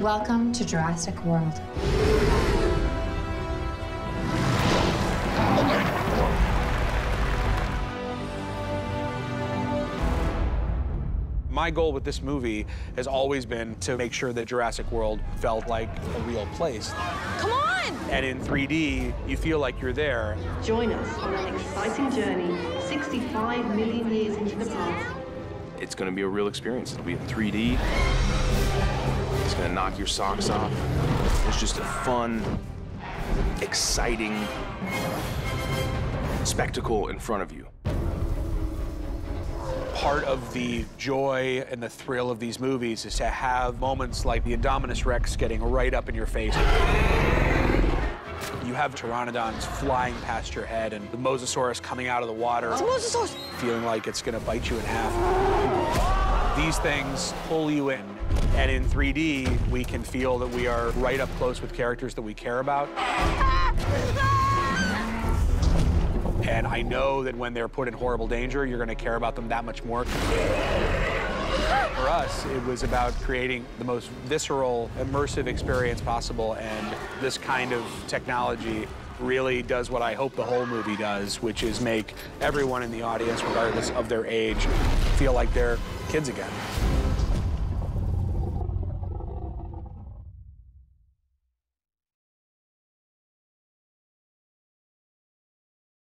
Welcome to Jurassic World. My goal with this movie has always been to make sure that Jurassic World felt like a real place. Come on! And in 3D, you feel like you're there. Join us on an exciting journey 65 million years into the past. It's going to be a real experience. It'll be in 3D. It's going to knock your socks off. It's just a fun, exciting spectacle in front of you. Part of the joy and the thrill of these movies is to have moments like the Indominus Rex getting right up in your face. You have pteranodons flying past your head and the Mosasaurus coming out of the water. It's a mosasaurus! Feeling like it's gonna bite you in half. These things pull you in. And in 3D, we can feel that we are right up close with characters that we care about. And I know that when they're put in horrible danger, you're gonna care about them that much more. For us, it was about creating the most visceral, immersive experience possible, and this kind of technology really does what I hope the whole movie does, which is make everyone in the audience, regardless of their age, feel like they're kids again.